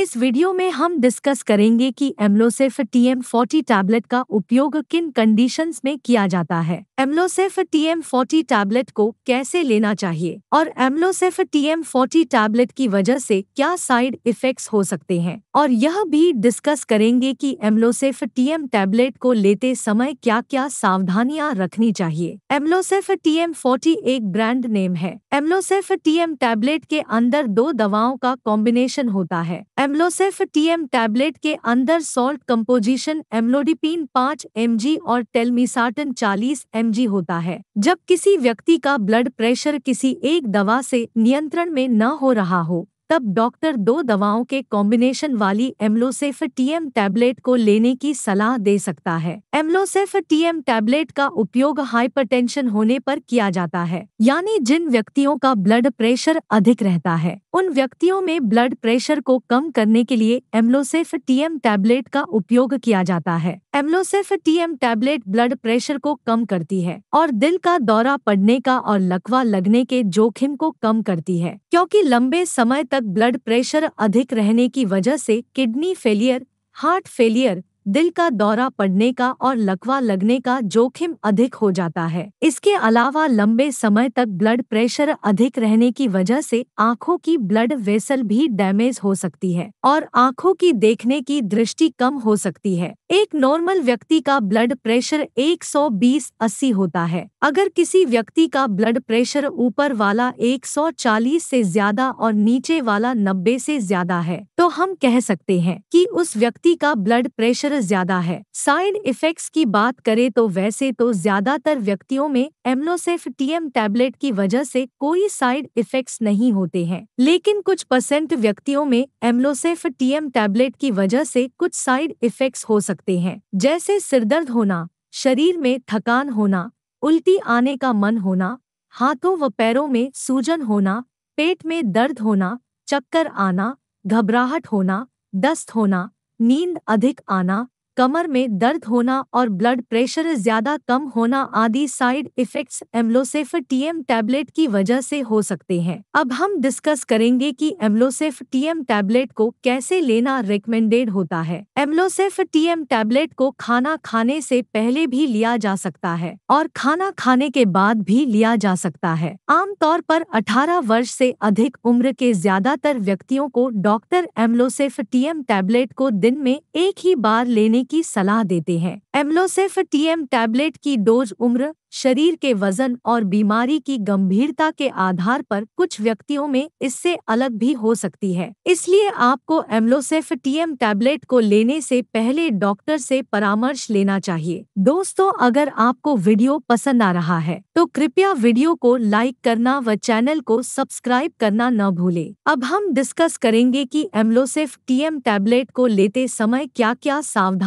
इस वीडियो में हम डिस्कस करेंगे कि एमलोसेफ टीएम फोर्टी टैबलेट का उपयोग किन कंडीशंस में किया जाता है। एमलोसेफ टीएम फोर्टी टैबलेट को कैसे लेना चाहिए और एमलोसेफ टीएम फोर्टी टैबलेट की वजह से क्या साइड इफेक्ट्स हो सकते हैं। और यह भी डिस्कस करेंगे कि एमलोसेफ टीएम टैबलेट को लेते समय क्या क्या सावधानियाँ रखनी चाहिए। एमलोसेफ टीएम फोर्टी एक ब्रांड नेम है। एमलोसेफ टीएम टैबलेट के अंदर दो दवाओं का कॉम्बिनेशन होता है। एमलोसेफ टीएम टैबलेट के अंदर सॉल्ट कंपोजिशन एमलोडिपिन 5 एमजी और टेलमिसाटन 40 एमजी होता है। जब किसी व्यक्ति का ब्लड प्रेशर किसी एक दवा से नियंत्रण में न हो रहा हो तब डॉक्टर दो दवाओं के कॉम्बिनेशन वाली एम्लोसेफ टीएम टैबलेट को लेने की सलाह दे सकता है। एम्लोसेफ टीएम टैबलेट का उपयोग हाइपरटेंशन होने पर किया जाता है, यानी जिन व्यक्तियों का ब्लड प्रेशर अधिक रहता है, उन व्यक्तियों में ब्लड प्रेशर को कम करने के लिए एम्लोसेफ टीएम टैबलेट का उपयोग किया जाता है। Amlosafe TM tablet blood pressure को कम करती है और दिल का दौरा पड़ने का और लकवा लगने के जोखिम को कम करती है, क्योंकि लंबे समय तक ब्लड प्रेशर अधिक रहने की वजह से किडनी फेलियर हार्ट फेलियर दिल का दौरा पड़ने का और लकवा लगने का जोखिम अधिक हो जाता है। इसके अलावा लंबे समय तक ब्लड प्रेशर अधिक रहने की वजह से आँखों की ब्लड वेसल भी डैमेज हो सकती है और आँखों की देखने की दृष्टि कम हो सकती है। एक नॉर्मल व्यक्ति का ब्लड प्रेशर 120-80 होता है। अगर किसी व्यक्ति का ब्लड प्रेशर ऊपर वाला 140 से ज़्यादा और नीचे वाला 90 से ज़्यादा है तो हम कह सकते हैं कि उस व्यक्ति का ब्लड प्रेशर ज़्यादा है। साइड इफेक्ट्स की बात करें तो वैसे तो ज़्यादातर व्यक्तियों में एमलोसेफ टीएम टैबलेट की वजह से कोई साइड इफेक्ट्स नहीं होते हैं। लेकिन कुछ परसेंट व्यक्तियों में एमलोसेफ टीएम टैबलेट की वजह से कुछ साइड इफेक्ट्स हो सकते हैं, जैसे सिरदर्द होना, शरीर में थकान होना, उल्टी आने का मन होना, हाथों व पैरों में सूजन होना, पेट में दर्द होना, चक्कर आना, घबराहट होना, दस्त होना, नींद अधिक आना कमर में दर्द होना और ब्लड प्रेशर ज़्यादा कम होना आदि side effects Amlosafe TM tablet की वजह से हो सकते हैं। अब हम डिस्कस करेंगे कि एम्लोसेफ टीएम टैबलेट को कैसे लेना रिकमेंडेड होता है। एम्लोसेफ टीएम टैबलेट को खाना खाने से पहले भी लिया जा सकता है और खाना खाने के बाद भी लिया जा सकता है। आमतौर पर 18 वर्ष से अधिक उम्र के ज़्यादातर व्यक्तियों को डॉक्टर एम्लोसेफ टीएम टैबलेट को दिन में एक ही बार लेने की सलाह देते हैं। एमलोसेफ टीएम टैबलेट की डोज उम्र, शरीर के वज़न और बीमारी की गंभीरता के आधार पर कुछ व्यक्तियों में इससे अलग भी हो सकती है। इसलिए आपको एमलोसेफ टीएम टैबलेट को लेने से पहले डॉक्टर से परामर्श लेना चाहिए। दोस्तों, अगर आपको वीडियो पसंद आ रहा है तो कृपया वीडियो को लाइक करना व चैनल को सब्सक्राइब करना न भूले। अब हम डिस्कस करेंगे कि एमलोसेफ टीएम टैबलेट को लेते समय क्या क्या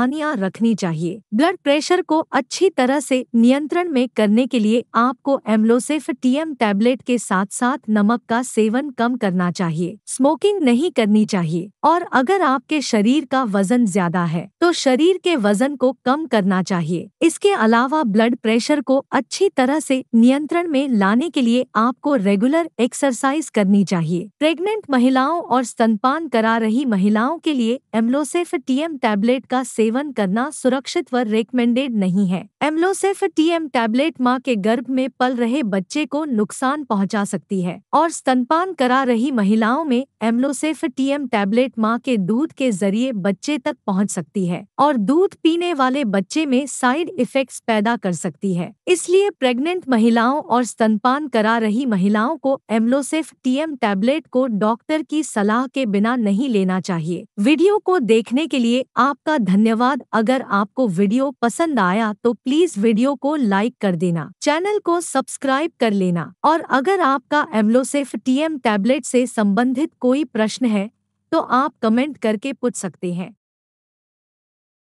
सावधानियाँ रखनी चाहिए। ब्लड प्रेशर को अच्छी तरह से नियंत्रण में करने के लिए आपको एम्लोसेफ टीएम टैबलेट के साथ साथ नमक का सेवन कम करना चाहिए। स्मोकिंग नहीं करनी चाहिए और अगर आपके शरीर का वज़न ज़्यादा है तो शरीर के वज़न को कम करना चाहिए। इसके अलावा ब्लड प्रेशर को अच्छी तरह से नियंत्रण में लाने के लिए आपको रेगुलर एक्सरसाइज करनी चाहिए। प्रेग्नेंट महिलाओं और स्तनपान करा रही महिलाओं के लिए एम्लोसेफ टीएम टैबलेट का सेवन करना सुरक्षित व रिकमेंडेड नहीं है। एमलोसेफ टीएम टैबलेट माँ के गर्भ में पल रहे बच्चे को नुकसान पहुँचा सकती है और स्तनपान करा रही महिलाओं में एमलोसेफ टीएम टैबलेट माँ के दूध के ज़रिए बच्चे तक पहुँच सकती है और दूध पीने वाले बच्चे में साइड इफेक्ट्स पैदा कर सकती है। इसलिए प्रेग्नेंट महिलाओं और स्तनपान करा रही महिलाओं को एमलोसेफ टीएम टैबलेट को डॉक्टर की सलाह के बिना नहीं लेना चाहिए। वीडियो को देखने के लिए आपका धन्यवाद। अगर आपको वीडियो पसंद आया तो प्लीज़ वीडियो को लाइक कर देना, चैनल को सब्सक्राइब कर लेना और अगर आपका एम्लोसेफ टीएम टैबलेट से संबंधित कोई प्रश्न है तो आप कमेंट करके पूछ सकते हैं।